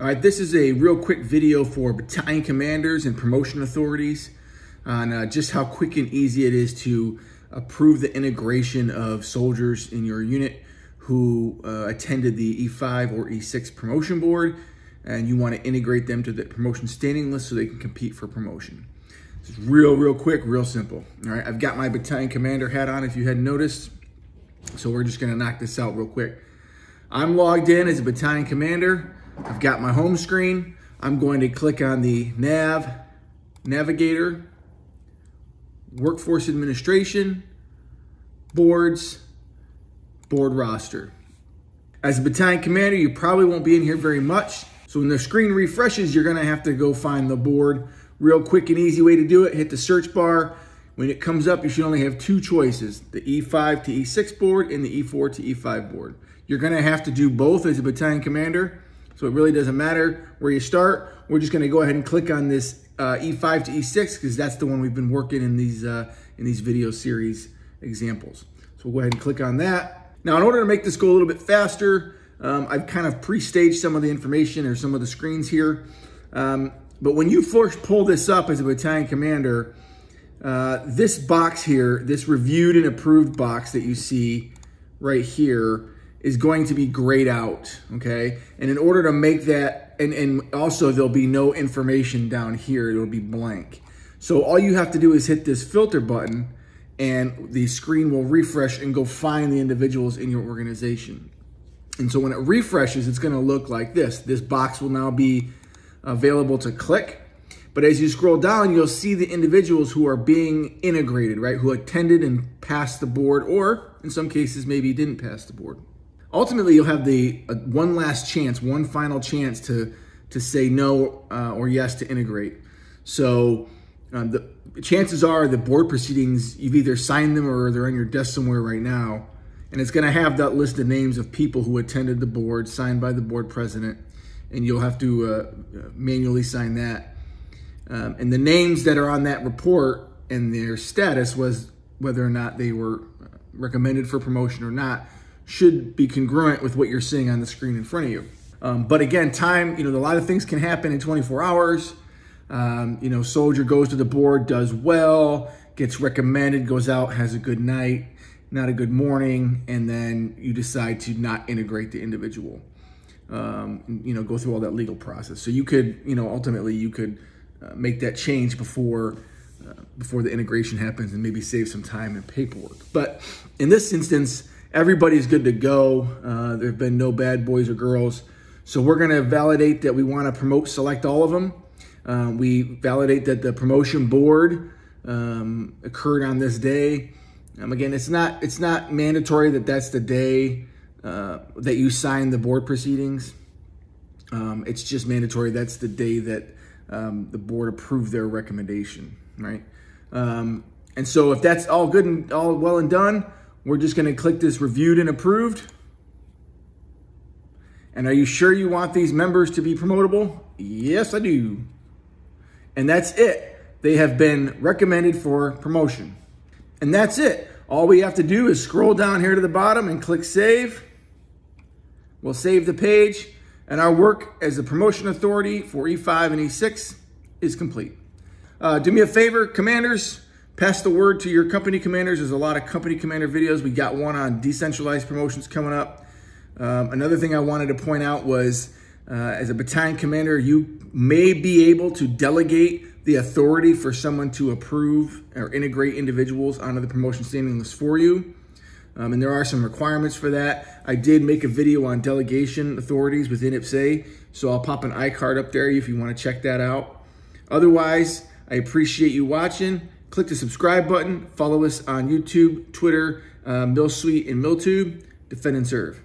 All right, this is a real quick video for battalion commanders and promotion authorities on uh, just how quick and easy it is to approve the integration of soldiers in your unit who uh, attended the E5 or E6 promotion board and you want to integrate them to the promotion standing list so they can compete for promotion. It's real, real quick, real simple. All right, I've got my battalion commander hat on if you hadn't noticed. So we're just gonna knock this out real quick. I'm logged in as a battalion commander. I've got my home screen. I'm going to click on the nav, navigator, workforce administration, boards, board roster. As a battalion commander, you probably won't be in here very much. So when the screen refreshes, you're gonna have to go find the board. Real quick and easy way to do it, hit the search bar. When it comes up, you should only have two choices, the E5 to E6 board and the E4 to E5 board. You're gonna have to do both as a battalion commander, so it really doesn't matter where you start. We're just gonna go ahead and click on this uh, E5 to E6 because that's the one we've been working in these, uh, in these video series examples. So we'll go ahead and click on that. Now, in order to make this go a little bit faster, um, I've kind of pre-staged some of the information or some of the screens here. Um, but when you first pull this up as a battalion commander, uh, this box here, this reviewed and approved box that you see right here is going to be grayed out, okay? And in order to make that, and, and also there'll be no information down here, it'll be blank. So all you have to do is hit this filter button and the screen will refresh and go find the individuals in your organization. And so when it refreshes, it's gonna look like this. This box will now be available to click. But as you scroll down, you'll see the individuals who are being integrated, right? Who attended and passed the board, or in some cases, maybe didn't pass the board. Ultimately, you'll have the uh, one last chance, one final chance to, to say no uh, or yes to integrate. So um, the chances are the board proceedings, you've either signed them or they're on your desk somewhere right now. And it's going to have that list of names of people who attended the board, signed by the board president and you'll have to uh, manually sign that. Um, and the names that are on that report and their status was whether or not they were recommended for promotion or not should be congruent with what you're seeing on the screen in front of you. Um, but again, time, you know, a lot of things can happen in 24 hours. Um, you know, soldier goes to the board, does well, gets recommended, goes out, has a good night, not a good morning, and then you decide to not integrate the individual um, you know, go through all that legal process. So you could, you know, ultimately you could uh, make that change before uh, before the integration happens and maybe save some time and paperwork. But in this instance, everybody's good to go. Uh, there have been no bad boys or girls. So we're going to validate that we want to promote select all of them. Uh, we validate that the promotion board um, occurred on this day. Um, again, it's not it's not mandatory that that's the day uh, that you sign the board proceedings. Um, it's just mandatory. That's the day that um, the board approved their recommendation, right? Um, and so if that's all good and all well and done, we're just going to click this reviewed and approved. And are you sure you want these members to be promotable? Yes, I do. And that's it. They have been recommended for promotion. And that's it. All we have to do is scroll down here to the bottom and click save. We'll save the page and our work as the promotion authority for E5 and E6 is complete. Uh, do me a favor, commanders, pass the word to your company commanders. There's a lot of company commander videos. We got one on decentralized promotions coming up. Um, another thing I wanted to point out was uh, as a battalion commander, you may be able to delegate the authority for someone to approve or integrate individuals onto the promotion standing list for you. Um, and there are some requirements for that. I did make a video on delegation authorities within IPPS-A, so I'll pop an iCard up there if you want to check that out. Otherwise, I appreciate you watching. Click the subscribe button. Follow us on YouTube, Twitter, uh, MilSuite, and MilTube. Defend and serve.